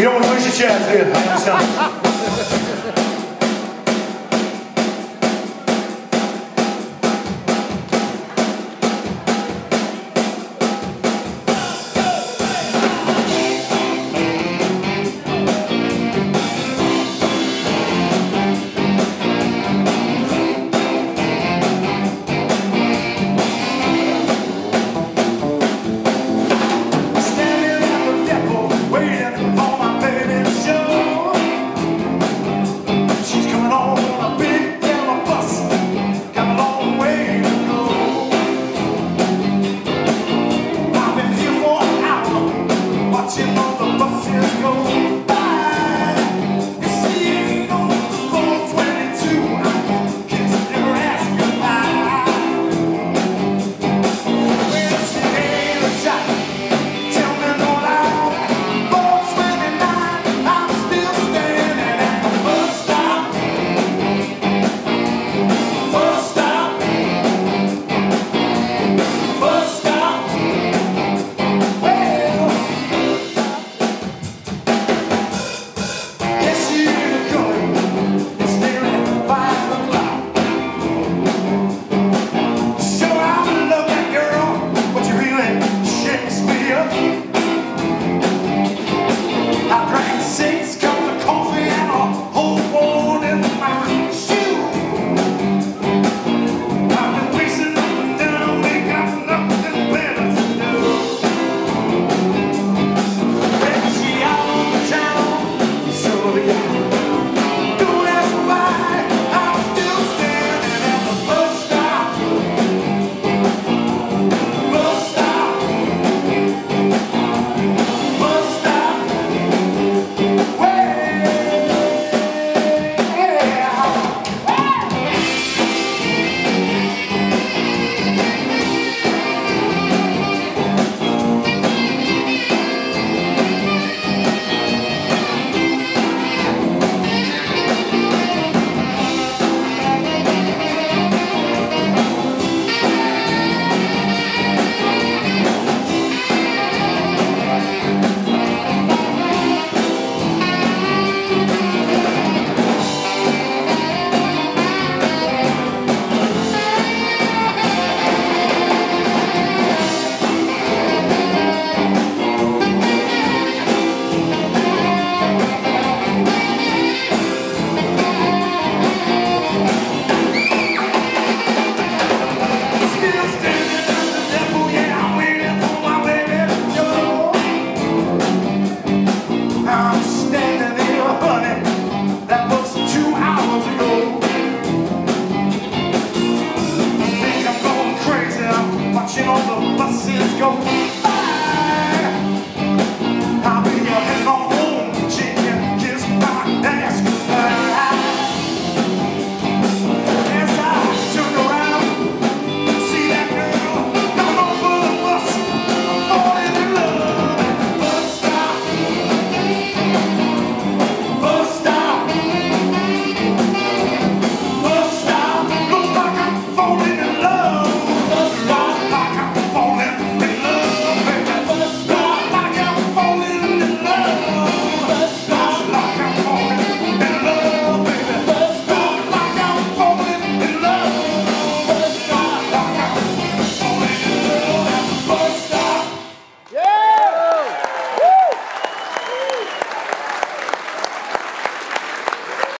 You don't want to lose your chance, do? I understand. is Francisco.